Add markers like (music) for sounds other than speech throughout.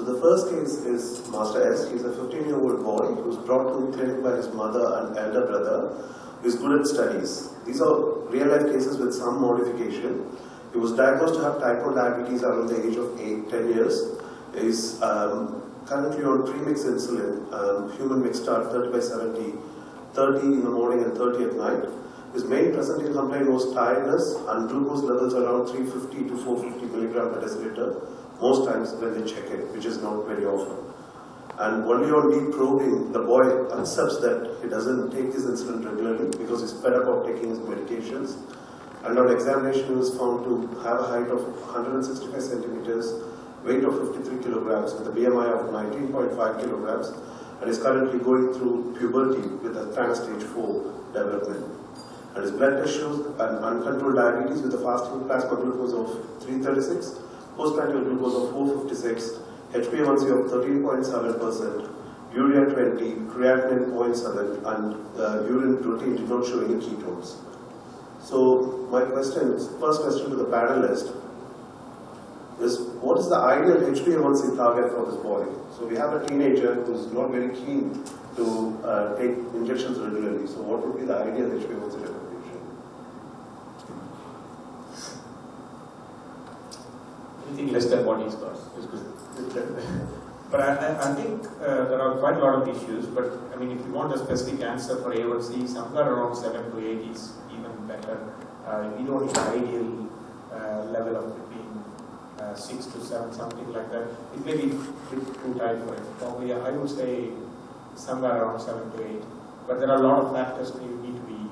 So the first case is Master S. He's a 15-year-old boy who's brought to the clinic by his mother and elder brother. He's good at studies. These are real-life cases with some modification. He was diagnosed to have type 1 diabetes around the age of 8, 10 years. He's um, currently on premix insulin, um, human Mixtard 30 by 70, 30 in the morning and 30 at night. His main presenting complaint was tiredness and glucose levels around 350 to 450 milligram per deciliter, most times when they check it, which is not very often. And only on deep probing, the boy accepts that he doesn't take his insulin regularly because he's fed up of taking his medications. And on examination, he was found to have a height of 165 centimeters, weight of 53 kilograms, with a BMI of 19.5 kilograms, and is currently going through puberty with advanced stage 4 development. And his blood test shows an uncontrolled diabetes with a fasting plasma glucose of 336, postprandial glucose of 456, HbA1c of 13.7%, urea 20, creatinine 0.7, and uh, urine protein did not show any ketones. So my question, first question to the panelist is what is the ideal HbA1c target for this boy? So we have a teenager who's not very keen to uh, take injections regularly. So what would be the ideal HbA1c recommendation? Anything less than what got is good. (laughs) But I, I, think uh, there are quite a lot of issues, but I mean, if you want a specific answer for A1C, somewhere around 7 to 8 is even better. Uh, we don't an ideal uh, level of between uh, 6 to 7, something like that. It may be a too tight for it. Probably, I would say somewhere around 7 to 8. But there are a lot of factors that need to be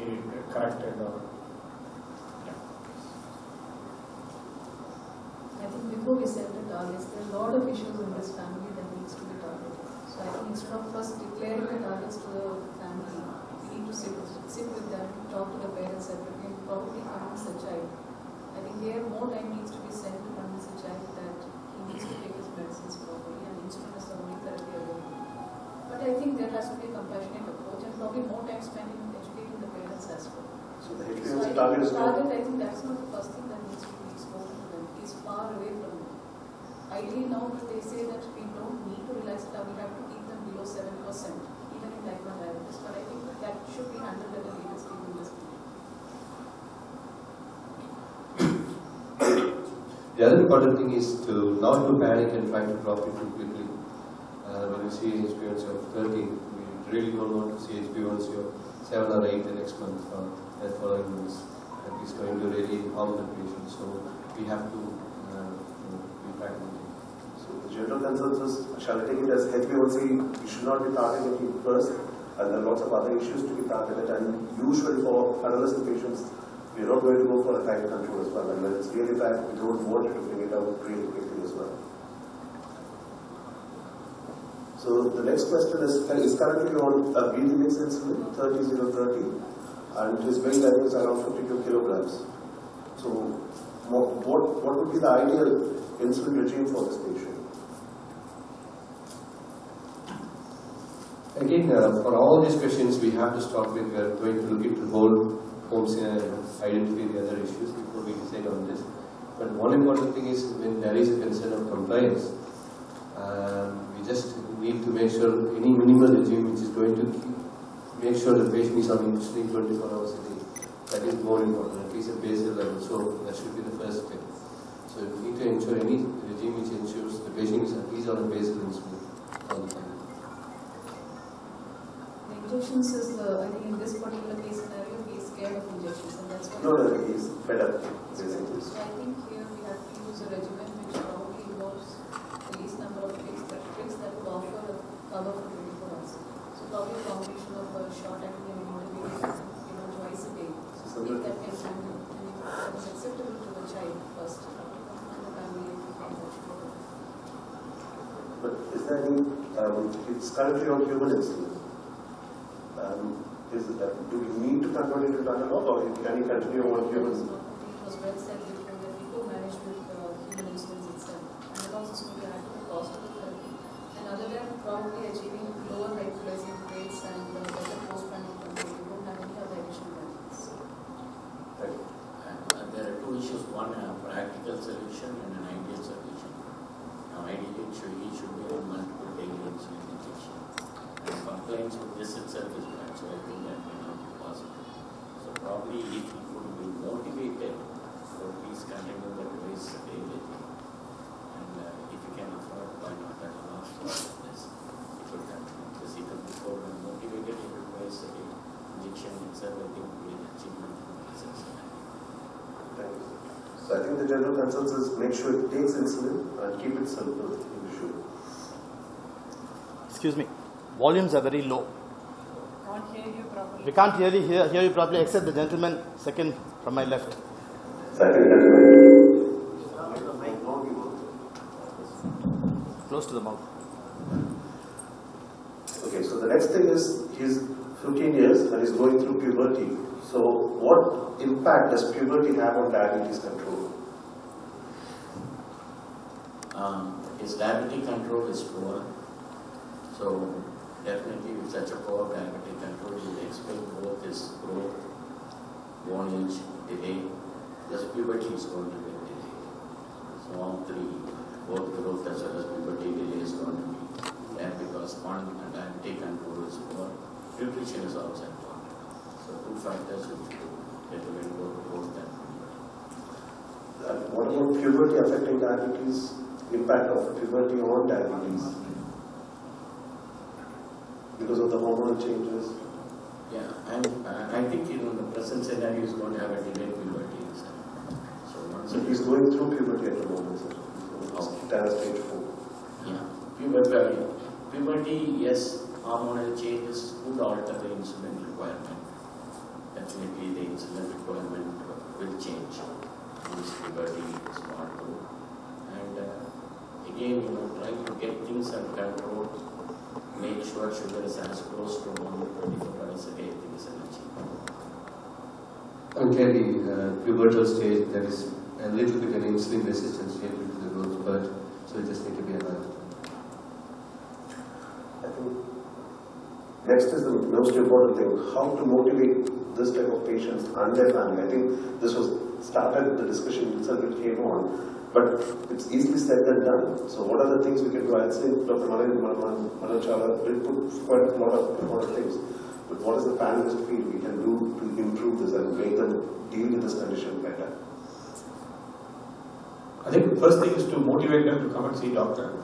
uh, corrected or I think before we set the targets, there are a lot of issues in this family that needs to be targeted. So I think instead of first declaring the targets to the family, we need to sit, sit with them, talk to the parents separately, and probably convince the child. I think here more time needs to be spent to convince the child that he needs to take his medicines properly and insulin is the only therapy available. But I think there has to be a compassionate approach and probably more time spent in educating the parents as well. So the So I HbA1c target is. I think that's not the first thing that needs to be spoken to them. It's far away from them. Ideally now that they say that we don't need to relax it, we have to keep them below seven percent, even in type one diabetes. But I think that should be handled at a later stage in this. The other important thing is to not to panic and try to drop it too quickly. Uh, when you see HbA1c of 30, we really don't want to see HbA1c of 7 or 8 the next month or the following months. That is going to really harm the patient. So we have to uh, be pragmatic. So the general consensus, shall I take it as HbA1c, you should not be targeting first, and there are lots of other issues to be targeted, and usually for adolescent patients, we are not going to go for a tight control as well, and when it's really bad, we don't want to bring it out really quickly as well. So the next question is, is currently on a BD mix insulin, 30030, and his weight is around 52 kilograms. So what, what would be the ideal insulin regime for this patient? Again, uh, for all these questions, we have to start with, we are going to look into the whole home scenario, identify the other issues before we decide on this. But one important thing is when there is a concern of compliance, um, we just need to make sure any minimal regime which is going to make sure the patient is on insulin 24 hours a day. That is more important, at least at basal level. So that should be the first step. So we need to ensure any regime which ensures the patient is at least on a basal insulin all the time. The injections is the, I think in this particular case scenario, he is scared of injections and that's why. No, no, he's fed up, basically. So I think here we have to use a regimen which probably involves the least number of tricks that tricks that will offer a cover for twenty-four hours. So probably a combination of a short acting and intermediate, you know, twice a day. So If that can handle, and if that is acceptable to the child first, and the family from that forward. But is there um, it's currently on human insulin. Um, is it that, do we need to convert it to analog or can he continue on It human? it was well said that we could manage with uh, human insulins itself. And it also is going to add the cost of the therapy. And other than probably achieving lower hypoglycemic rates and uh, better postprandial control, we don't have any other additional benefits. Right. And uh, there are two issues, one a practical solution and an ideal solution. Now ideally compliance with this itself is bad. So I think that may not be possible. So probably if people will be motivated, for so please continue that race daily. And uh, if you can afford, why not that last this? So uh, that because if the people are motivated, it will raise the injection itself, I think will be an achievement in itself. So I think the general consensus is make sure it takes insulin and keep it simple in the should. Excuse me. Volumes are very low. Can't hear you properly. We can't really hear, hear you properly except the gentleman second from my left. Close to the mouth. Okay, so the next thing is he's 15 years and he's going through puberty. So what impact does puberty have on diabetes control? Um, his diabetic control is poor. So definitely with such a poor diabetic control, you will expect both his growth, bone age, delay, plus puberty is going to be delayed. So all three, both growth as well as puberty delay is going to be there because one, uh, diabetic control is poor, nutrition is also important. So two factors which determine both growth and And what about puberty affecting diabetes? Impact of puberty on diabetes? Because of the hormonal changes? Yeah, and uh, I think in the present scenario is going to have a delayed puberty. So, so So he's going through puberty at the moment, sir. So Tanner stage 4. yeah, puberty, puberty, yes, hormonal changes could alter the insulin requirement. Definitely the insulin requirement will change once puberty is gone through. And uh, again, you know, trying to get things under control, make sure sugar is as close to 124 hours a day, things are achieved. And clearly, uh, pubertal stage, there is a little bit of insulin resistance here due to the growth but so you just need to be alert. I think next is the most important thing, how to motivate this type of patients and their family. I think this was started, the discussion itself it came on, but it's easily said than done. So what are the things we can do? I'd say Dr. Manoj Chawla did put quite a lot of, of things. But what is the panelist feel we can do to improve this and make them deal with this condition better? I think the first thing is to motivate them to come and see doctor.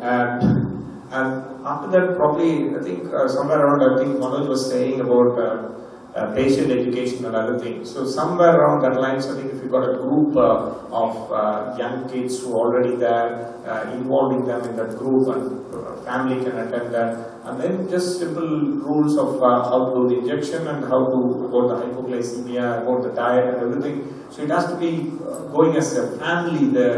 And and after that, probably I think uh, somewhere around I think Manoj was saying about uh, uh, patient education and other things. So somewhere around that lines, I think if you've got a group uh, of uh, young kids who are already there, uh, involving them in that group, and uh, family can attend that, and then just simple rules of how to do the injection and how to about the hypoglycemia, about the diet and everything. So it has to be going as a family. The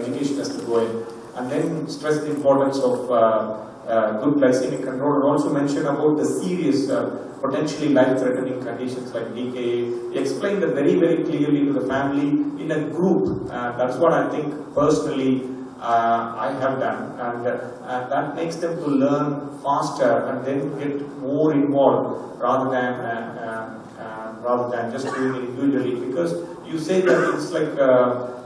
education has to go in, and then stress the importance of. Uh, good glycemic control and also mention about the serious, uh, potentially life-threatening conditions like DKA. He explained that very, very clearly to the family in a group. Uh, that's what I think personally uh, I have done, and, uh, that makes them to learn faster and then get more involved rather than uh, rather than just doing it individually. Because you say that it's like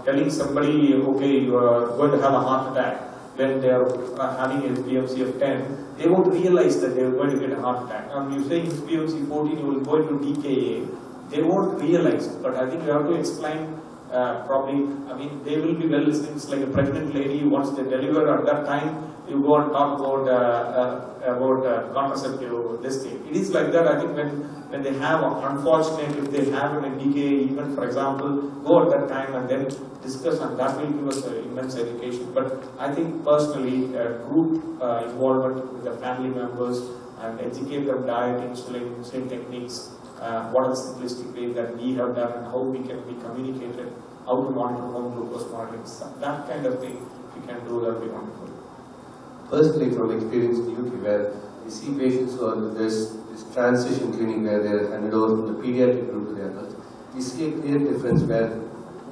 telling somebody, okay, you are going to have a heart attack when they are uh, having a PMC of 10, they won't realize that they are going to get a heart attack. And you say it's PMC 14, you will go into DKA, they won't realize. But I think you have to explain uh, probably, I mean, they will be well listening. It's like a pregnant lady, once they deliver at that time, you go and talk about, uh, uh, about uh, contraceptive this thing. It is like that, I think, when, when they have, an unfortunate, if they have an DKA, even for example, go at that time and then discuss, and that will give us uh, immense education. But I think personally, group involvement with the family members and educate them diet, insulin, insulin techniques, uh, what are the simplistic ways that we have done and how we can be communicated, how to monitor home glucose monitoring, that kind of thing, we can do, that would be wonderful. Personally, from experience in UK, where we see patients who are there's this transition clinic where they're handed over from the pediatric group to the adult, we see a clear difference where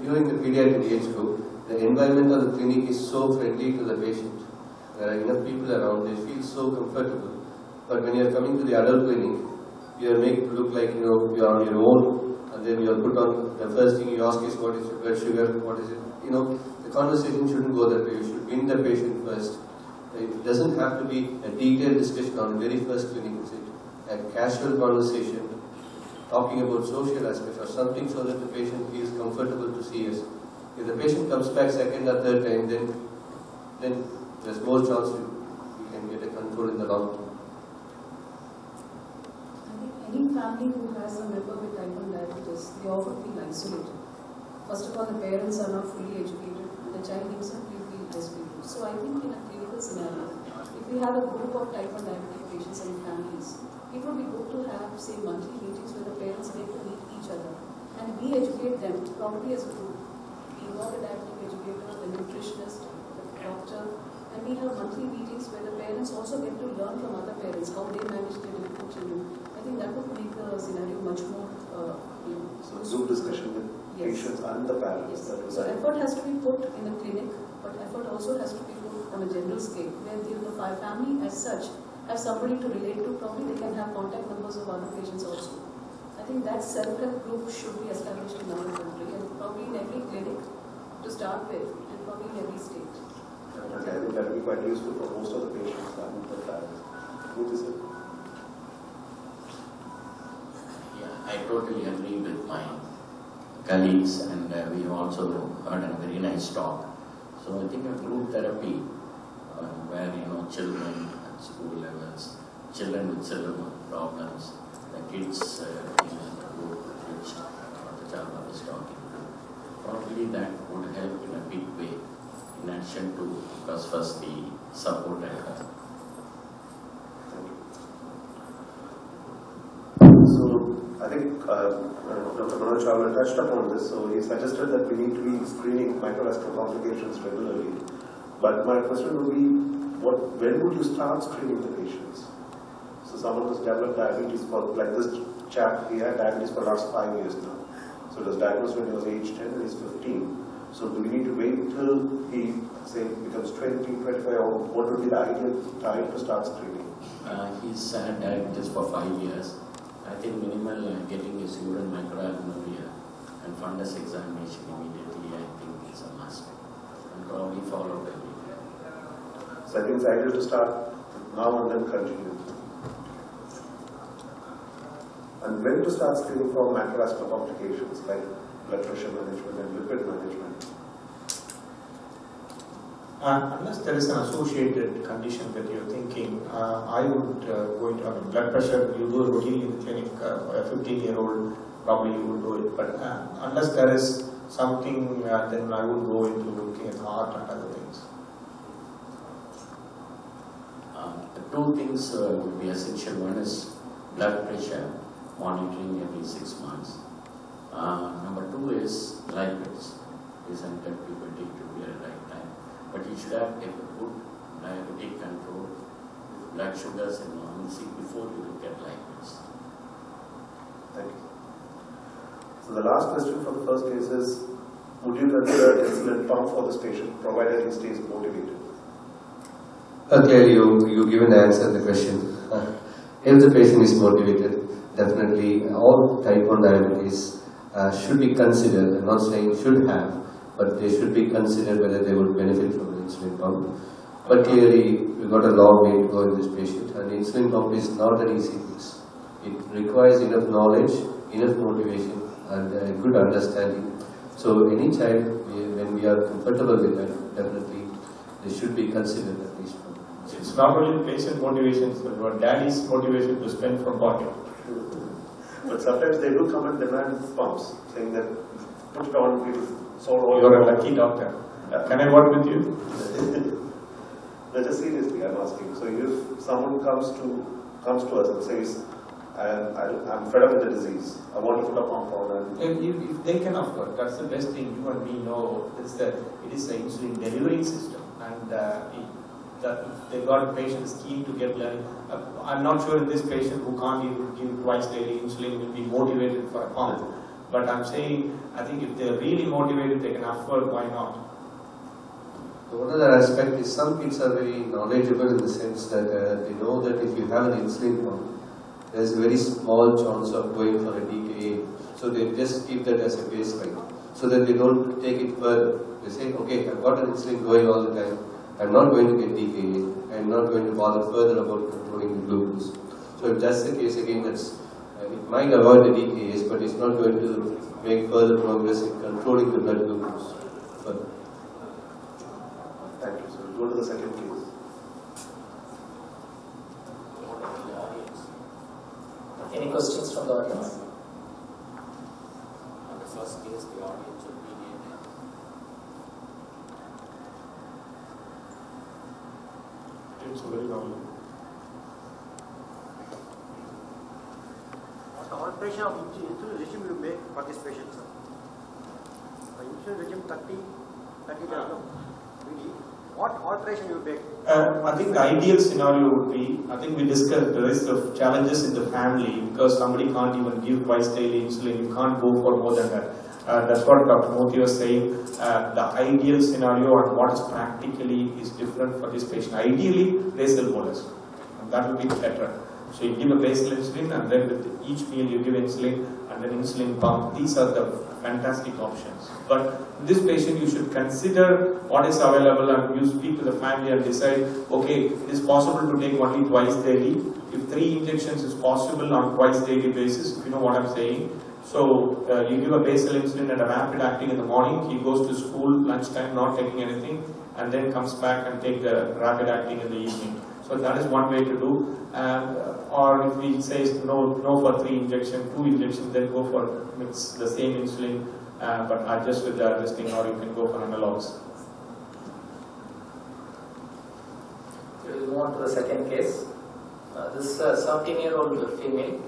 during the pediatric age group, the environment of the clinic is so friendly to the patient. There are enough people around, they feel so comfortable. But when you're coming to the adult clinic, you're made to look like you know you're on your own, and then you're put on. The first thing you ask is what is your blood sugar, what is it? You know, the conversation shouldn't go that way. You should win the patient first. It doesn't have to be a detailed discussion on the very first clinic visit. A casual conversation, talking about social aspects or something so that the patient feels comfortable to see us. If the patient comes back second or third time, then then there's more chance you, you can get a control in the long term. Family who has a member with type 1 diabetes, they often feel isolated. First of all, the parents are not fully educated, and the child himself will be breastfeeding. So I think in a clinical scenario, if we have a group of type 1 diabetic patients and families, it would be good to have, say, monthly meetings where the parents get to meet each other and we educate them probably as a group. We involve the diabetic educator, the nutritionist, the doctor, and we have monthly meetings where the parents also get to learn from other parents how they manage their children. I think that would make the scenario much more, uh, you know, So Zoom discussion with Yes. patients and the parents. Yes, so effort has to be put in the clinic, but effort also has to be put on a general scale, where the, family as such have somebody to relate to, probably they can have contact numbers of other patients also. I think that self-help group should be established in our country, and probably in every clinic to start with, and probably in every state. Definitely, I think that will be quite useful for most of the patients and the parents. What is it? I totally agree with my colleagues and uh, we also heard a very nice talk. So I think a group therapy uh, where you know children at school levels, children with children problems, the kids uh, in the group which uh, the child was talking to, probably that would help in a big way in addition to, because first the support at home. So Dr. Manoj Chawla touched upon this. So he suggested that we need to be screening microvascular complications regularly. But my question would be, what, when would you start screening the patients? So someone who's developed diabetes for, like this chap, he had diabetes for the last five years now. So it was diagnosed when he was age 10 and he's 15. So do we need to wait till he, say, becomes 20, 25, or what would be the ideal time to start screening? Uh, he's had diabetes for five years. I think minimal uh, getting his urine microalbuminuria and fundus examination immediately, I think is a must. And probably followed every year. So I think it's ideal to start now and then continue. And when to start screening for macrovascular complications like blood pressure management and lipid management. Uh, unless there is an associated condition that you're thinking, uh, I would uh, go into, I mean, blood pressure, you do it routinely in the clinic, uh, for a 15 year old, probably you would do it. But uh, unless there is something, uh, then I would go into looking at heart and other things. Um, the two things uh, would be essential. One is blood pressure monitoring every six months. Uh, number two is lipids. Isn't that puberty to be at the right time? But you should have a good diabetic control with blood sugars and normalcy before you look at lipids. Thank you. So the last question for the first case is, would you consider insulin pump for this patient provided he stays motivated? Uh, clearly, you, you given the answer to the question. (laughs) if the patient is motivated, definitely all type 1 diabetes uh, should be considered. I'm not saying should have, but they should be considered whether they would benefit from an insulin pump. But clearly, we've got a long way to go in this patient, and insulin pump is not an easy fix. It requires enough knowledge, enough motivation, and uh, good understanding. So, any child, when we are comfortable with that, definitely they should be considered at least. It's not only patient motivation, it's your daddy's motivation to spend from pocket. But sometimes they do come and demand pumps, saying that put it on, we will solve all You're a lucky doctor. Can I work with you? (laughs) No, just seriously, I'm asking. So if someone comes to comes to us and says, I'm, I'm fed up with the disease, I want to put a pump on and If, if if they can afford, that's the best thing you and me know. It's the it is the insulin delivering system, and uh, it, that if they got a patient is keen to get learning. Uh, I'm not sure if this patient who can't even give twice daily insulin will be motivated for a pump. But I'm saying, I think if they're really motivated, they can afford. Why not? One other aspect is some kids are very knowledgeable in the sense that uh, they know that if you have an insulin pump, there's a very small chance of going for a DKA. So they just keep that as a baseline so that they don't take it further. They say, okay, I've got an insulin going all the time. I'm not going to get DKA. I'm not going to bother further about controlling the glucose. So if that's the case, again, that's it might avoid the DKAs, but it's not going to make further progress in controlling the blood glucose. But Thank you. So go to the second case. Any questions from the audience? On the first case, the audience will be opinion. It's very normal. What alteration of insulin regime you make for this patient, sir? The insulin regime 30, 30 no? Really, what alteration you make? Uh, I think the ideal scenario would be, I think we discussed the risk of challenges in the family because somebody can't even give twice daily insulin, you can't go for more than that. Uh, that's what Dr. Moti was saying. Uh, the ideal scenario and what is practically is different for this patient. Ideally, basal bolus. And that would be better. So you give a basal insulin and then with each meal you give insulin and then insulin pump. These are the fantastic options. But this patient you should consider what is available and you speak to the family and decide, okay, it is possible to take only twice daily. If three injections is possible on twice daily basis, you know what I'm saying. So uh, you give a basal insulin and a rapid acting in the morning, he goes to school, lunchtime, not taking anything, and then comes back and take the rapid acting in the evening. So that is one way to do. Uh, or if we say no, no for three injection, two injections, then go for mix the same insulin, uh, but adjust with the adjusting, or you can go for analogs. So We move on to the second case. Uh, this 17-year-old female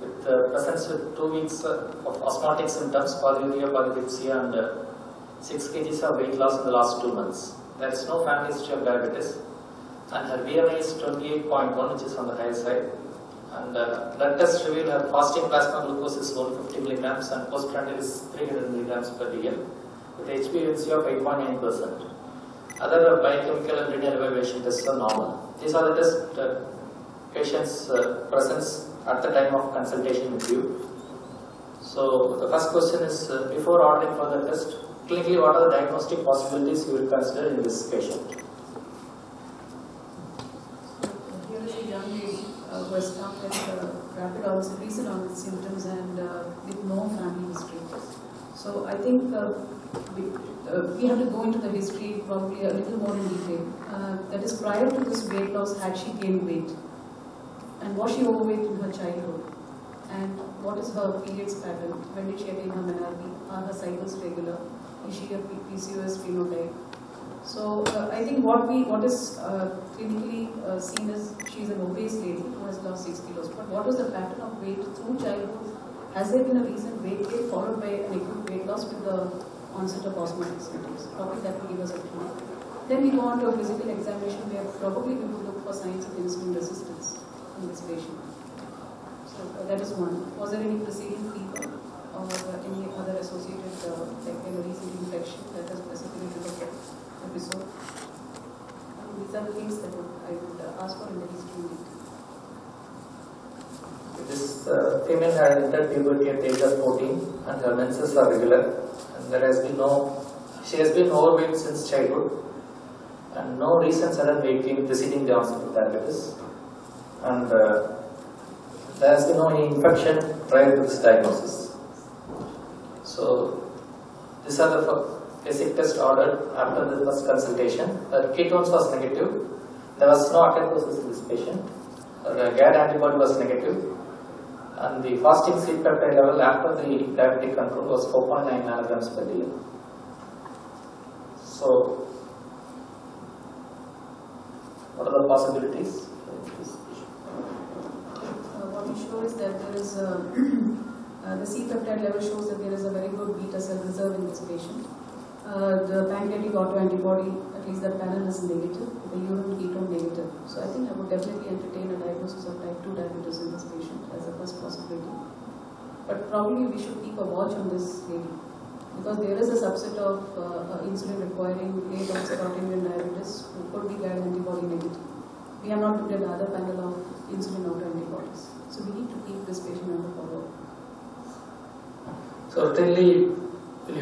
with uh, presents with two weeks uh, of osmotic symptoms, polyuria, polydipsia, and uh, 6 kgs of weight loss in the last two months. There is no family history of diabetes, and her BMI is 28.1, which is on the higher side. And uh, blood tests reveal her fasting plasma glucose is 150 milligrams and postprandial is 300 milligrams per dl with HbA1c of 8.9%. Other biochemical and renal evaluation tests are normal. These are the tests that patients uh, at the time of consultation with you. So the first question is, uh, before ordering for the test, clinically what are the diagnostic possibilities you will consider in this patient? Here is a young lady has with uh, rapid onset, recent symptoms and uh, with no family history. So I think uh, we, uh, we have to go into the history probably a little more in detail. Uh, that is, prior to this weight loss, had she gained weight? And was she overweight in her childhood? And what is her periods pattern? When did she attain her menarche? Are her cycles regular? Is she a PCOS phenotype? So uh, I think what we what is uh, clinically uh, seen as she's an obese lady who has lost six kilos. But what was the pattern of weight through childhood? Has there been a recent weight gain followed by an acute weight loss with the onset of osmotic symptoms? Probably that will give us a clue. Then we go on to a physical examination where probably we would look for signs of insulin resistance in this patient. So uh, that is one. Was there any preceding fever or uh, any other associated uh, like any recent infection that has precipitated the episode? And these are the things that I would uh, ask for in the history. This uh, female had entered puberty at the age of 14 and her menses are regular and there has been no, she has been overweight since childhood and no recent sudden weight gain preceding the onset of diabetes and uh, there has been no infection prior to this diagnosis. So these are the basic test ordered after the first consultation. Her ketones was negative. There was no acetosis in this patient. Her GAD antibody was negative. and the fasting C peptide level after the diabetic control was 4.9 nanograms per dl. So, what are the possibilities? Uh, what we show is that there is a, (clears throat) uh, the C peptide level shows that there is a very good beta cell reserve in this patient. Uh, the pancreatic autoantibody, at least the panel is negative, the urine ketone negative. So I think I would definitely entertain a diagnosis of type 2 diabetes in this patient as a first possibility. But probably we should keep a watch on this lady because there is a subset of uh, uh, insulin requiring late onset autoimmune diabetes who could be GAD antibody negative. We have not looked at the other panel of insulin autoantibodies. So we need to keep this patient under follow-up. Certainly,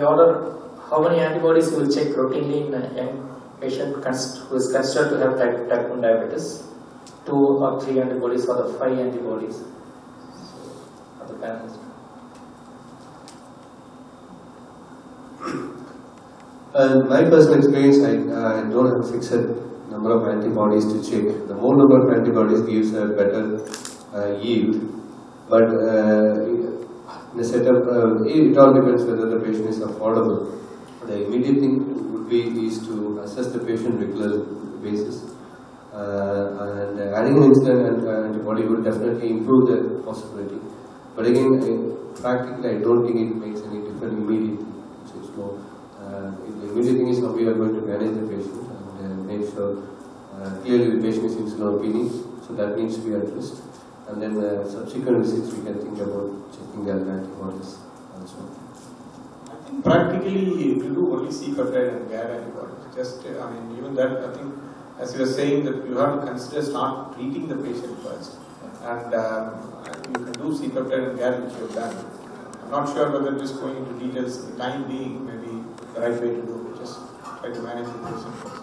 order how many antibodies you will check routinely in a young patient who is considered to have type, type 1 diabetes? Two or three antibodies or the five antibodies? Of the panelist. Uh, my personal experience, I, uh, I don't have a fixed number of antibodies to check. The more number of antibodies gives a better uh, yield, but uh, a setup, uh, it all depends whether the patient is affordable. The immediate thing would be is to assess the patient regular basis Uh, and adding an insulin and, uh, antibody would definitely improve the possibility. But again, practically, I don't think it makes any difference immediately. So, it's more, uh, the immediate thing is how we are going to manage the patient and uh, make sure uh, clearly the patient is insulin obedient, so that needs to be addressed. And then uh, subsequent visits, we can think about checking their antibodies also. Practically, if you do only C peptide and GAD antibodies, just, uh, I mean, even that, I think, as you were saying, that you have to consider start treating the patient first. And um, you can do C peptide and GAD, which you have done. I'm not sure whether just going into details, the time being, maybe the right way to do it, just try to manage the patient first.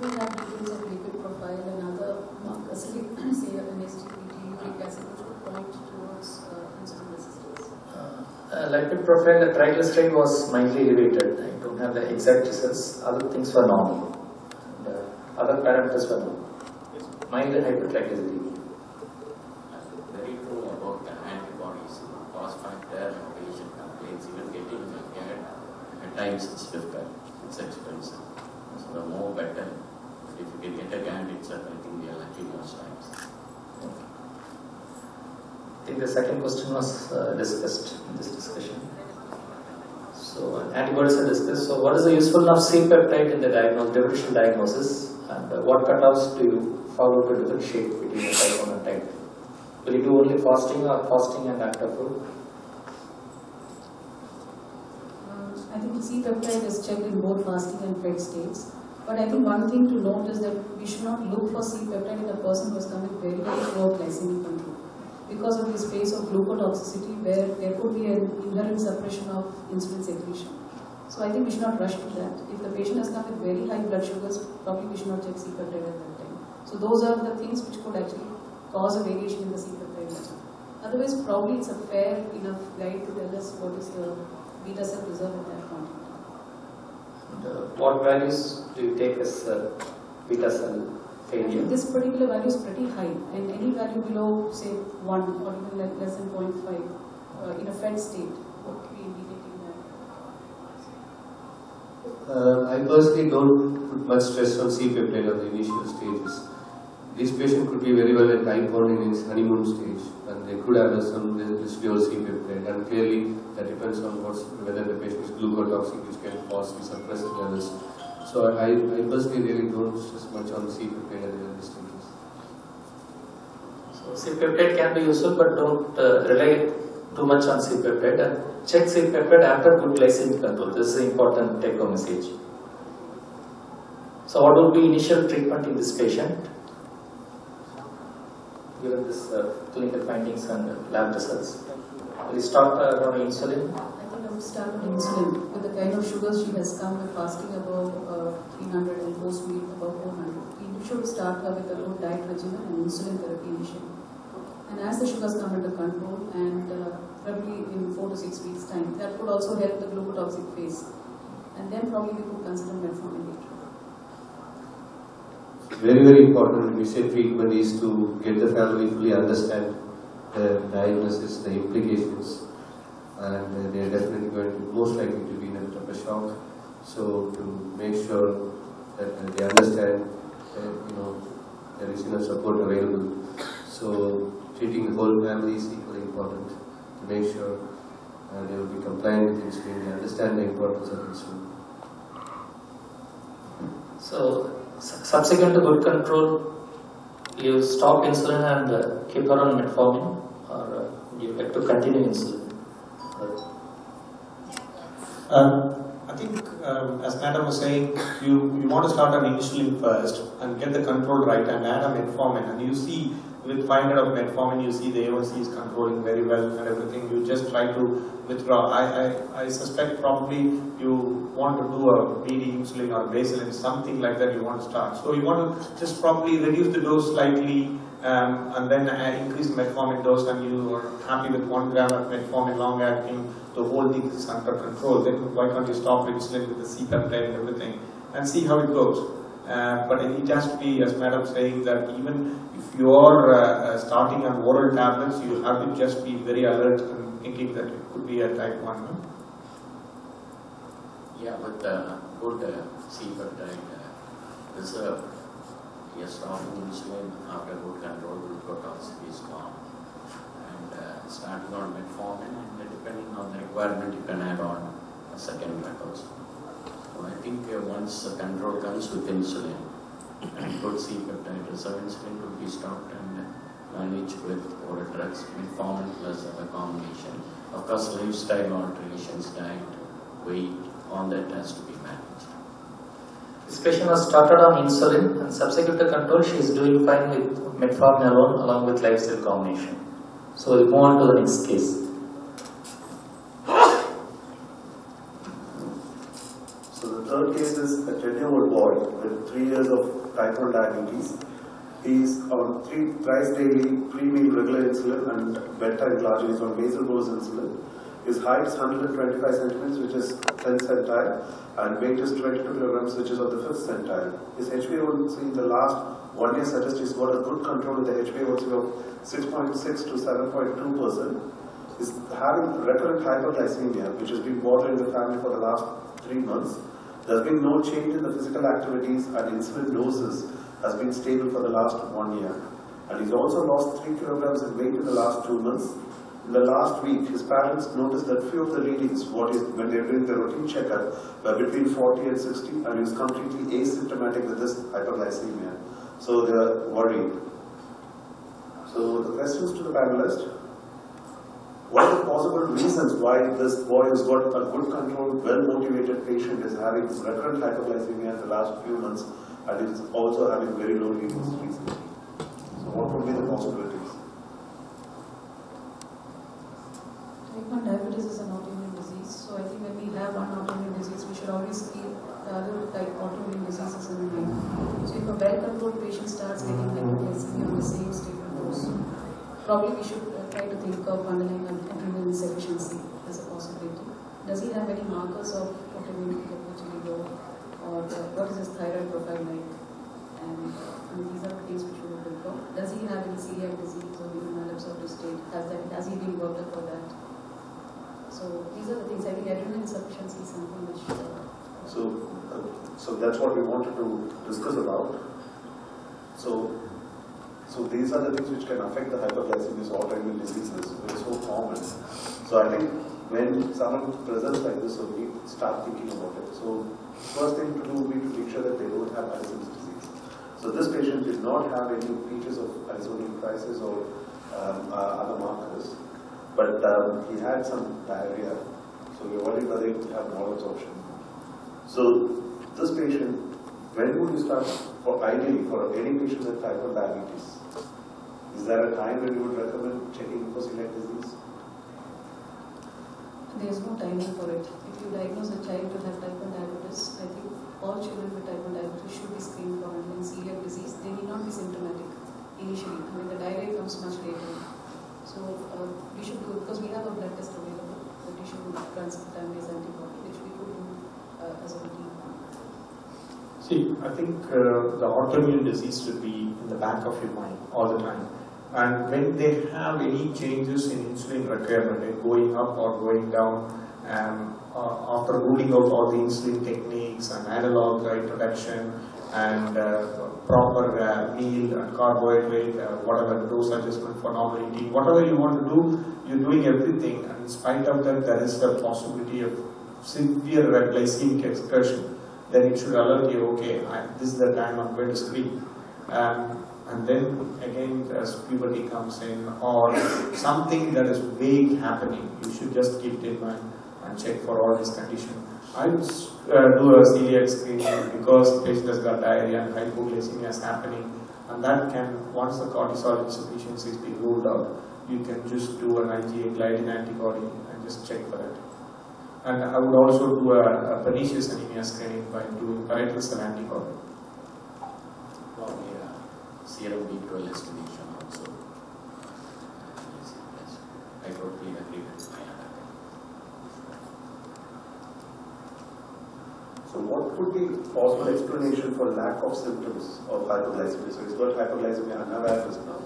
We have details of lipid profile and other markers, like say an SGPT, uric acid, which would point towards uh, insulin resistance. Uh, lipid profile, the triglyceride was mildly elevated. I don't have the exact results. Other things were normal. And, uh, other parameters were normal. Mild hypertriglyceridemia. Very true about the antibodies, cost factor, patient complaints, even getting the care, at times it's difficult, it's expensive. So the more better, if you can get a itself, I think we are lucky most times. I think the second question was uh, discussed in this discussion. So uh, antibodies are discussed. So what is the usefulness of C peptide in the diagnosis, differential diagnosis, and uh, what cutoffs do you follow to differentiate between the type 1 and type 2? Will you do only fasting or fasting and after food? Um, I think C peptide is checked in both fasting and fed states. But I think one thing to note is that we should not look for C peptide in a person who come with very, very poor glycemic control. Because of this phase of glucotoxicity where there could be an inherent suppression of insulin secretion. So I think we should not rush to that. If the patient has come with very high blood sugars, probably we should not check C peptide at that time. So those are the things which could actually cause a variation in the C peptide level. Otherwise, probably it's a fair enough guide to tell us what is the beta cell reserve at that point. what values do you take as uh, beta cell failure? this particular value is pretty high, and any value below, say, 1 or even like less than 0.5 uh, in a fed state be indicating that. Uh, I personally don't put much stress on C peptide on the initial stages. This patient could be very well at type 1 in his honeymoon stage, and they could have some residual C peptide, and clearly that depends on what's, whether the patient is glucotoxic, which can possibly suppress the levels. So I, I personally really don't stress much on C peptide at the early stages. So C peptide can be useful, but don't uh, rely too much on C peptide and check C peptide after good glycemic control. This is an important take home message. So, what would be initial treatment in this patient? Given this uh, clinical findings and lab results, we start uh, insulin? Start insulin with the kind of sugars she has come with fasting above uh, 300 and post meal above 400. We should start her with a low diet regimen and insulin therapy initially. And as the sugars come under control and uh, probably in 4 to 6 weeks time, that would also help the glucotoxic phase. And then probably we could consider metformin later. Very, very important we say treatment is to get the family fully understand the diagnosis, the implications, and they are definitely going to, most likely to be in a bit of a shock. So to make sure that they understand, uh, you know, there is enough support available. So treating the whole family is equally important to make sure uh, they will be compliant with insulin, they understand the importance of insulin. So, subsequent to good control, you stop insulin and uh, keep her on metformin, or uh, you have to continue insulin? Um, I think, um, as Madam was saying, you, you want to start on insulin first and get the control right and add a metformin. And you see, with 500 of metformin, you see the A1C is controlling very well and everything. You just try to withdraw. I, I, I suspect probably you want to do a BD insulin or basal and something like that you want to start. So you want to just probably reduce the dose slightly um, and then uh, increase the metformin dose and you are happy with 1 gram of metformin long acting, the whole thing is under control. Then why can't you stop insulin with the C peptide and everything and see how it goes. Uh, but it has to be, as Madam saying, that even if you are uh, uh, starting on oral tablets, you have to just be very alert and thinking that it could be a type 1. No? Yeah, but uh, good uh, C peptide uh, reserve, he has stopped insulin after good control, glucose toxicity is gone. And uh, starting on metformin and depending on the requirement, you can add on a second drug also. So I think uh, once the control comes with insulin and good C-peptide, so insulin will be stopped and managed with oral drugs, metformin plus other combination. Of course, lifestyle alterations, diet, weight, all that has to be managed. This patient was started on insulin and subsequent to control, she is doing fine with metformin alone along with lifestyle combination. So we'll move on to the next case. So the third case is a 10-year-old boy with three years of type 1 diabetes. He's on three thrice daily pre-meal regular insulin and bedtime glargine. He's on basal bolus insulin. His height is 125 centimeters, which is 10 centile, and weight is 22 kilograms, which is on the 5th centile. His HbA1c in the last one year suggests he's got a good control the HbA1c of 6.6 to 7.2 percent. He's having recurrent hyperglycemia, which has been bothering the family for the last three months. There's been no change in the physical activities and insulin doses has been stable for the last one year. And he's also lost three kilograms in weight in the last two months. The last week, his parents noticed that few of the readings, what is when they're doing their routine checkup, were between 40 and 60, and he he's completely asymptomatic with this hyperglycemia. So they're worried. So the questions to the panelist. What are the possible reasons why this boy who's got a good controlled, well-motivated patient is having recurrent hyperglycemia in the last few months and is also having very low readings recently? So what would be the possibilities? Type 1 diabetes is an autoimmune disease, so I think when we have one autoimmune disease, we should always keep the other type autoimmune diseases in mind. So if a well-controlled patient starts getting hypoglycemia on the same statement dose, probably we should uh, try to think of underlying autoimmune insufficiency as a possibility. Does he have any markers of autoimmune hypoglycemia or uh, what is his thyroid profile like? And, uh, these are things we should look for. Does he have any celiac disease or even malabsorptive state? Has that has he been worked up for that? So these are the things. I think adrenal insufficiency is something which. Uh, So, uh, so that's what we wanted to discuss about. So, so these are the things which can affect the hyperglycemia, autoimmune diseases, which is so common. So I think when someone presents like this, so we start thinking about it. So first thing to do would be to make sure that they don't have Addison's disease. So this patient did not have any features of Addisonian crisis or um, uh, other markers, but um, he had some diarrhea. So we're worried whether he would have malabsorption. So this patient, when would you start, for ideally for any patient with type 1 diabetes, is there a time when you would recommend checking for celiac disease? There is no timing for it. If you diagnose a child to have type 1 diabetes, I think all children with type 1 diabetes should be screened for underlying celiac disease. They need not be symptomatic initially. I mean, the diarrhea comes much later. So uh, we should do because we have a blood test available, the tissue transglutaminase antibody, which we could do uh, as a routine. See, I think uh, the autoimmune disease should be in the back of your mind all the time. And when they have any changes in insulin requirement, going up or going down, um, uh, after ruling out all the insulin techniques and analog introduction and uh, proper uh, meal and carbohydrate, uh, whatever dose adjustment for normal eating, whatever you want to do, you're doing everything. And in spite of that, there is the possibility of severe red glycemic excursion. Then it should alert you, okay, I, this is the time I'm going to screen. Um, and then again, as puberty comes in, or something that is vague happening, you should just keep it in mind and check for all these conditions. I uh, do a celiac screening because the patient has got diarrhea and hypoglycemia is happening, and that can, once the cortisol insufficiency is being ruled out, you can just do an IgA gliadin antibody and just check for that. And I would also do a, a pernicious anemia screening by doing parietal cell antibody. Probably a serum B12 estimation also. Yes, yes. I totally agree with my other So what could be possible explanation for lack of symptoms of hypoglycemia? So he's got hypoglycemia unawareness now.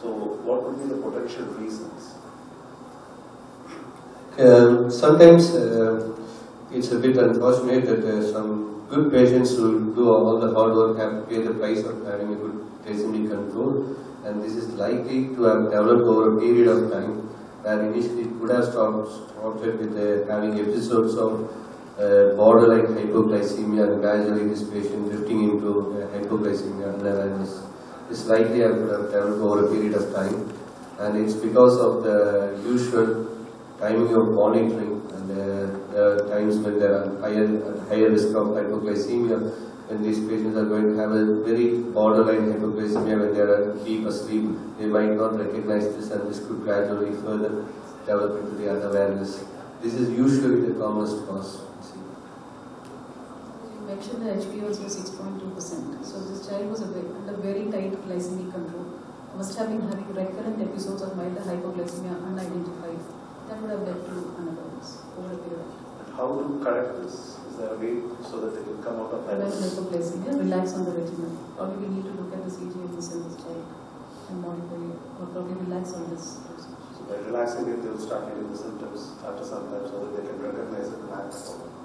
So what would be the potential reasons? Um, sometimes uh, it's a bit unfortunate that uh, some good patients who do all the hard work have to pay the price of having a good glycemic control, and this is likely to have developed over a period of time where initially it would have start- started with uh, having episodes of uh, borderline hypoglycemia and gradually this patient drifting into uh, hypoglycemia unawareness. It's likely have have over a period of time and it's because of the usual timing of monitoring and uh, are times when there are higher, higher risk of hypoglycemia when these patients are going to have a very borderline hypoglycemia when they are deep asleep, they might not recognize this and this could gradually further develop into the unawareness. This is usually the commonest cause. Mentioned the HbA1c was 6.2%. So this child was a under very tight glycemic control. Must have been having recurrent episodes of mild hypoglycemia unidentified. That would have led to unawareness over a period. How to correct this? Is there a way so that they can come out of that? hypoglycemia, relax on the regimen. Probably we need to look at the CGMs in this child and modify it, or probably relax on this. So by relaxing it, they will start getting the symptoms after some time so that they can recognize it and act upon it.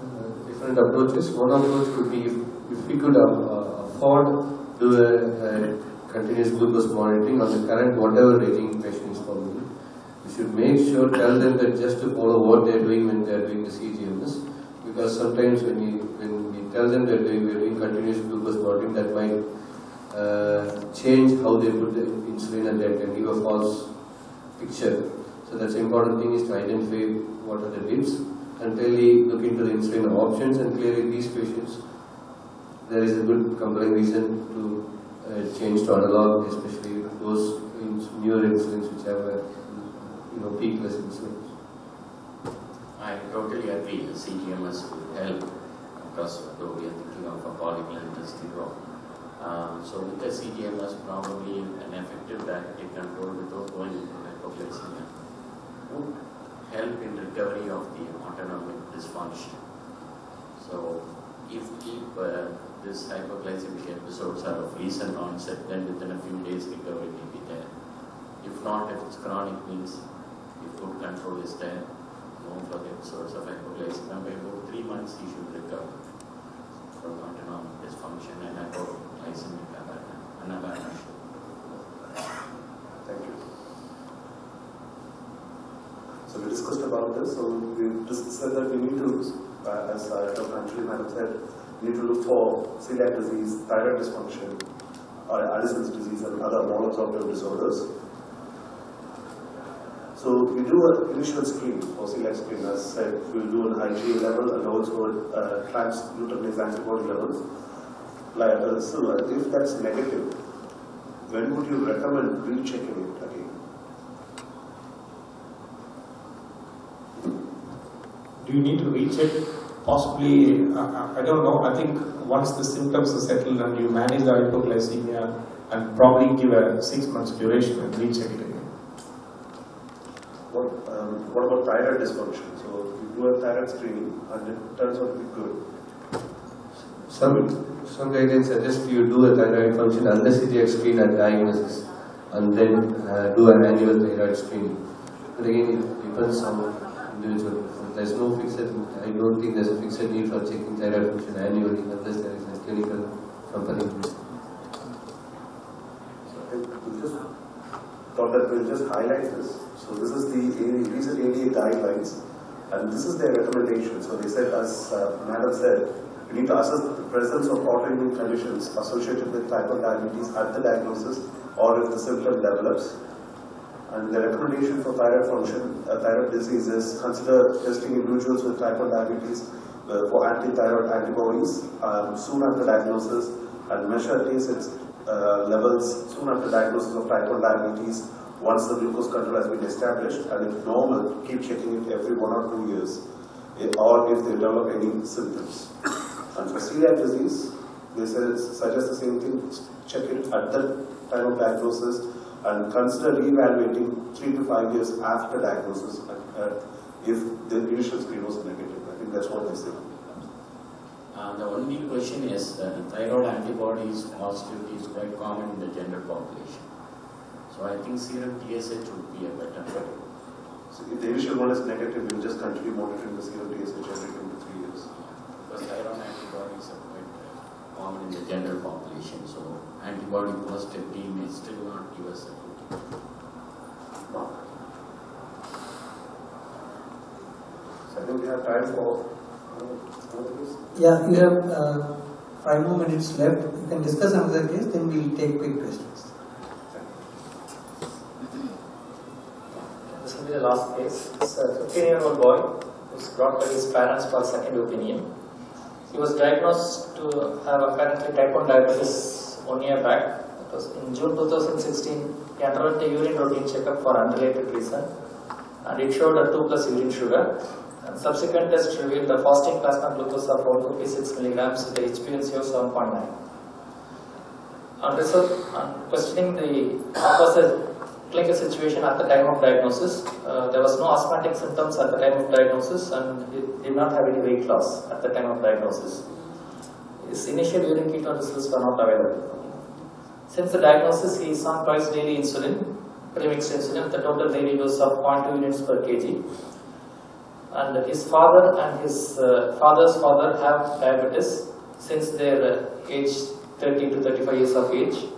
Uh, different approaches. One approach could be if, if we could uh, afford do a, a continuous glucose monitoring on the current whatever regime patient is following. We should make sure tell them that just to follow what they are doing when they are doing the CGMS because sometimes when we when we tell them that they are doing continuous glucose monitoring that might uh, change how they put the insulin and that can give a false picture. So that's important thing is to identify what are the dips and really look into the insulin options and clearly these patients there is a good compelling reason to uh, change to analog especially those newer insulins which have a you know peakless insulins. I totally agree, CGMS will help, because though we are thinking of a polyclinical syndrome. Um, so with the CGMS, probably an effective diabetic control without going into hypoglycemia would help in recovery of the autonomic dysfunction. So if keep uh, this hypoglycemic episodes are of recent onset, then within a few days recovery will be there. If not, if it's chronic means if food control is there, no further episodes of hypoglycemia, by about three months he should recover from autonomic dysfunction and hypoglycemic unawareness. Thank you. So we discussed about this, so we just said that we need to, uh, as uh, Dr. Anjali Madam said, we need to look for celiac disease, thyroid dysfunction, or Addison's disease and other malabsorptive disorders. So we do an initial screen for celiac screen, as said, we'll do an IgA level and also uh, transglutaminase antibody levels. Like, uh, so uh, if that's negative, when would you recommend rechecking it again? You need to recheck? Possibly, uh, I don't know. I think once the symptoms are settled and you manage the hypoglycemia and probably give a six months duration and recheck it again. What, um, what about thyroid dysfunction? So you do a thyroid screening and it turns out to be good. Some some guidelines suggest you do a thyroid function under celiac screen at diagnosis and then uh, do an annual thyroid screening. But again, it depends on individual. There's no fixed, I don't think there's a fixed need for checking thyroid function annually unless there is a clinical reason. So just thought that we'll just highlight this. So this is the recent ADA guidelines and this is their recommendation. So they said, as uh, Madam said, we need to assess the presence of autoimmune conditions associated with type 1 diabetes at the diagnosis or if the symptom develops. And the recommendation for thyroid function, uh, thyroid disease is consider testing individuals with type 1 diabetes uh, for anti-thyroid antibodies um, soon after diagnosis and measure TSH uh, levels soon after diagnosis of type 1 diabetes once the glucose control has been established and if normal, keep checking it every one or two years eh, or if they develop any symptoms. And for celiac disease, they suggest the same thing, check it at the time of diagnosis and consider reevaluating three to five years after diagnosis uh, if the initial screen was negative. I think that's what they say. Uh, the only question is that the thyroid antibodies positivity is quite common in the general population. So I think serum TSH would be a better. So if the initial one is negative, we will just continue monitoring the serum TSH every two to three years. Because thyroid antibodies are quite uh, common in the general population, so antibody positive T may still not give us a good. So I think we have time for another case. Yeah, you have uh, five more minutes left. You can discuss another case, then we'll take quick questions. This will be the last case. It's a 15 year old boy who was brought by his parents for second opinion. He was diagnosed to have apparently type 1 diabetes one year back. It was in June 2016. He underwent a urine routine checkup for unrelated reason and it showed a 2 plus urine sugar. And subsequent tests revealed the fasting plasma glucose of 456 milligrams with the HbA1c of 7.9. On, questioning the opposite clinical situation at the time of diagnosis. Uh, there was no osmotic symptoms at the time of diagnosis and he did not have any weight loss at the time of diagnosis. His initial urine ketone results were not available. Since the diagnosis, he is on twice daily insulin, premixed insulin, the total daily dose of 0.2 units per kg. And his father and his uh, father's father have diabetes since their uh, age 30 to 35 years of age.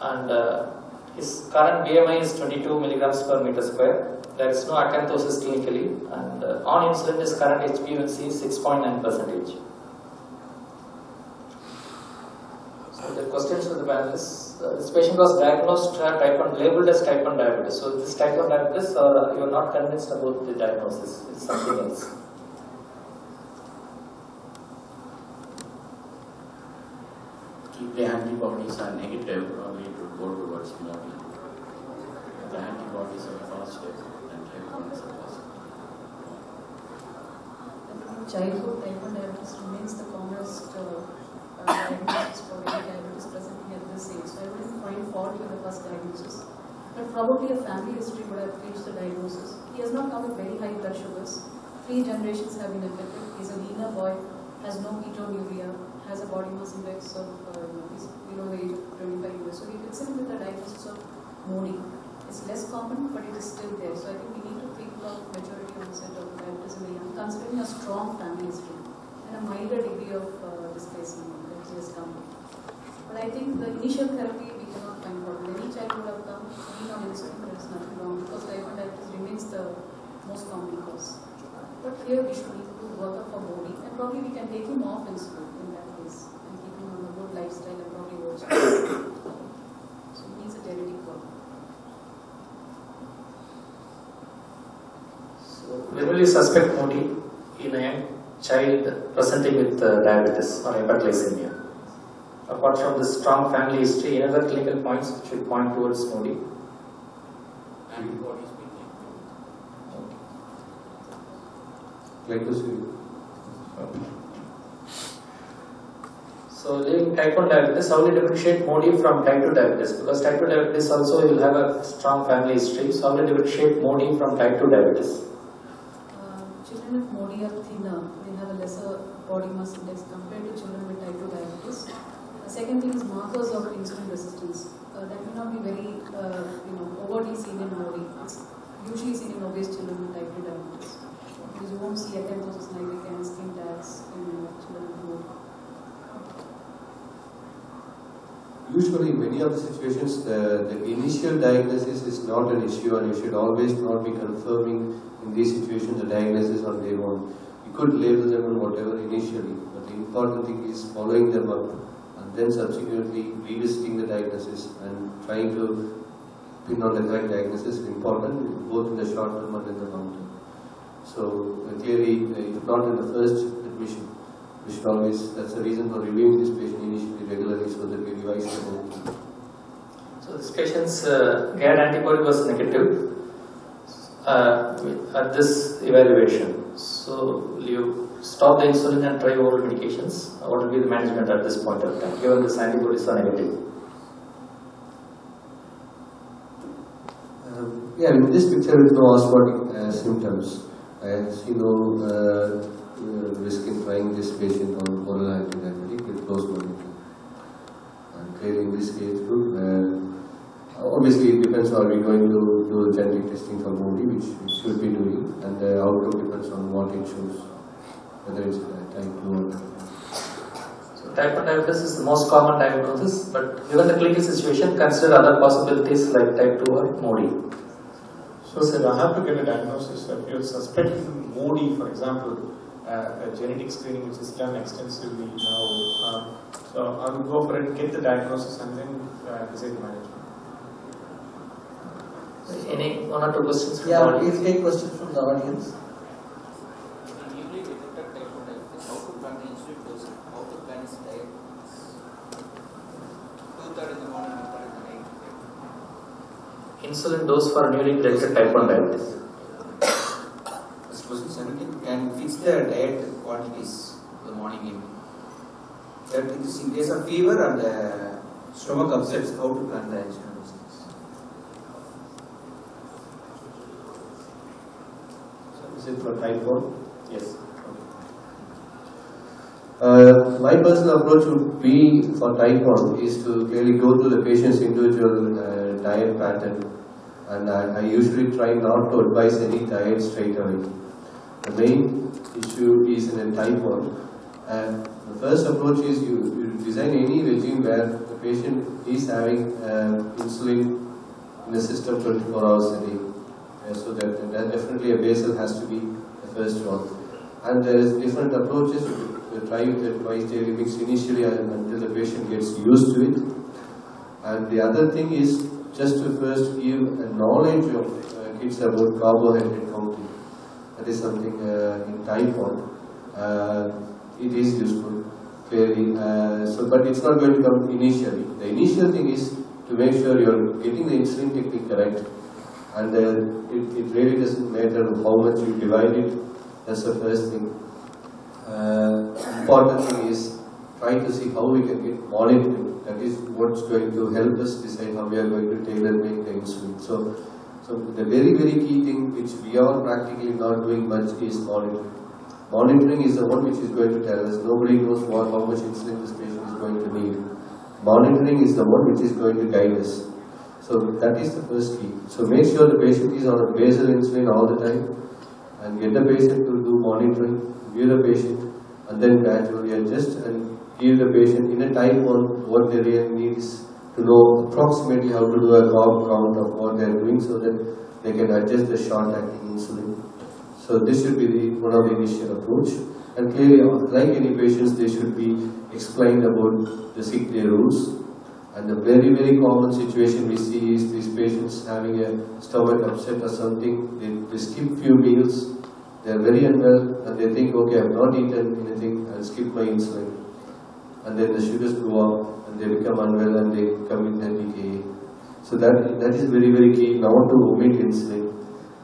And uh, his current BMI is 22 milligrams per meter square. There is no acanthosis clinically, and uh, on insulin, his current HbA1c is 6.9 percentage. So the questions for the panelists: uh, This patient was diagnosed have type 1, labeled as type 1 diabetes. So this type 1 diabetes, or you are not convinced about the diagnosis? It's something else. The antibodies are negative, probably it will go towards MODY. If the antibodies are positive, then type 1 is a positive. Childhood, type 1 diabetes remains the commonest uh, uh, diagnosis for diabetes presenting at this age. So I wouldn't find fault with the first diagnosis. But probably a family history would have reached the diagnosis. He has not come with very high blood sugars. Three generations have been affected. He's a leaner boy, has no ketonuria, has a MODY mass index of, uh, know, he's below the age of 25 years. So we fits in with the diagnosis of MODY. It's less common, but it is still there. So I think we need to think about maturity onset of diabetes in the young, considering a strong family history and a milder degree of uh, displacement that he has come. But I think the initial therapy we cannot find fault. with. Any child would have come, being on insulin, there is nothing wrong because type 1 diabetes remains the most common cause. But here we should need to work up for body and probably we can take him off insulin in that case and keep him on a good lifestyle and probably watch him. So he needs a genetic work. So when will you suspect MODY in a young child presenting with uh, diabetes or hyperglycemia? Apart from the strong family history, any other clinical points which would point towards MODY? Antibodies we think. Glycosyl. So type 1 diabetes, how will you differentiate MODY from type 2 diabetes? Because type 2 diabetes also will have a strong family history. So how will you differentiate MODY from type 2 diabetes? Uh, children with MODY are thinner, they have a lesser body mass index compared to children with type 2 diabetes. The second thing is markers of insulin resistance. Uh, that may not be very, uh, you know, overtly seen in MODY. It's usually seen in obese children with type 2 diabetes. Because you won't see acanthosis nigricans, skin tags in children with. Usually, many of the situations, the, the initial diagnosis is not an issue, and you should always not be confirming in these situations the diagnosis on their own. You could label them on whatever initially, but the important thing is following them up and then subsequently revisiting the diagnosis and trying to pin on the correct diagnosis is important, both in the short term and in the long term. So, uh, clearly, uh, if not in the first should always, that's the reason for reviewing this patient initially regularly so that we revise the whole. So this patient's uh, GAD antibody was negative uh, at this evaluation. So will you stop the insulin and try oral medications? Uh, What will be the management at this point of time, given this antibodies are negative? Um, yeah, in this picture with no osmotic uh, symptoms, I see no uh, uh, risk trying this patient on oral antidiabetic with close monitoring. And clearly in this age group where Obviously, it depends on we going to do genetic testing for MODY, which we should be doing, and the outcome depends on what it shows, whether it's uh, type 2 or type 1. So type 1 diabetes is the most common diagnosis, but given the clinical situation, consider other possibilities like type 2 or MODY. So, sir, I have to get a diagnosis. If you're suspecting MODY, for example, uh, a genetic screening which is done extensively now, um, so I will go for it, get the diagnosis, and then uh, decide the management. Any one or two questions from Yeah, the please take questions from the audience. newly detected type 1 diabetes, how to plan the insulin dosing, how to plan his diet. Two third in the morning, one third in the night. Insulin dose for newly detected type 1 diabetes. First question 17, can fix the diet quantities the morning evening. That is in case of fever and the stomach upsets, how to plan the insulin dosing. Is it for type 1? Yes. Uh, my personal approach would be for type 1 is to really go to the patient's individual uh, diet pattern and I, I usually try not to advise any diet straight away. The main issue is in a type 1 and the first approach is you, you design any regime where the patient is having uh, insulin in the system 24 hours a day. Uh, so that, that definitely a basal has to be the first one. And there is different approaches. We try a twice daily mix initially until the patient gets used to it. And the other thing is just to first give a knowledge of uh, kids about carbohydrate counting. Is something uh, in 1. Uh, it is useful, clearly. Uh, so, but it's not going to come initially. The initial thing is to make sure you're getting the insulin technique correct. And uh, it, it really doesn't matter how much you divide it. That's the first thing. Uh, important thing is try to see how we can get monitoring. That is what's going to help us decide how we are going to tailor make the insulin. So, so the very very key thing which we are practically not doing much is monitoring. Monitoring is the one which is going to tell us. Nobody knows what how much insulin this patient is going to need. Monitoring is the one which is going to guide us. So that is the first key. So make sure the patient is on a basal insulin all the time and get the patient to do monitoring, view the patient and then gradually adjust and give the patient in a time 1 what they really need is to know approximately how to do a carb count of what they are doing so that they can adjust the short acting insulin. So this should be the, one of the initial approach. And clearly, like any patients, they should be explained about the sick day rules. And the very, very common situation we see is these patients having a stomach upset or something, they, they skip few meals, they are very unwell, and they think, okay, I've not eaten anything, I'll skip my insulin. And then the sugars go up, they become unwell, and they come in a DKA. So that, that is very, very key, not to omit insulin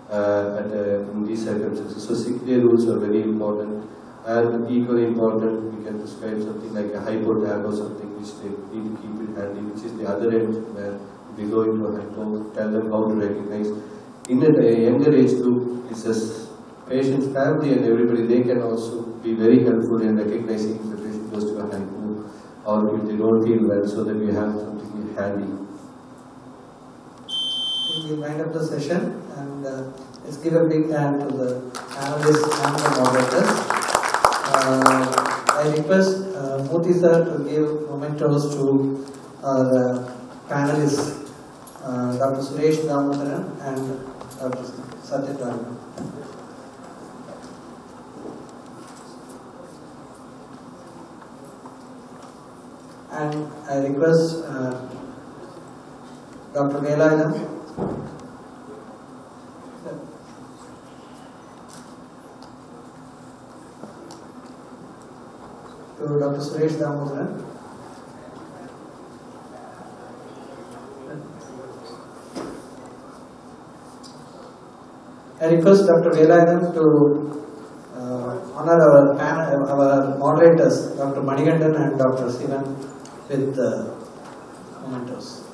uh, at, uh, in these circumstances. So sick day rules are very important. And equally important, we can prescribe something like a hypotab or something which they need to keep it handy, which is the other end where we go into a hypo, tell them how to recognize. In a, a younger age group, it's just patient's family and everybody, they can also be very helpful in recognizing if the patient goes to a hypo or if they don't feel well so that we have something handy. We wind up the session and uh, let's give a big hand to the analysts and the moderators. Uh, I request uh, Murthy sir to give mementos to our uh, panelists, uh, Dr. Suresh Damodaran and Dr. Satya Dharma. And I request uh, Dr. Velayam to Dr. Suresh Damodaran. I request Dr. Velayam to uh, honor our panel, our moderators, Dr. Manigandan and Dr. Sivan, with uh, mementos.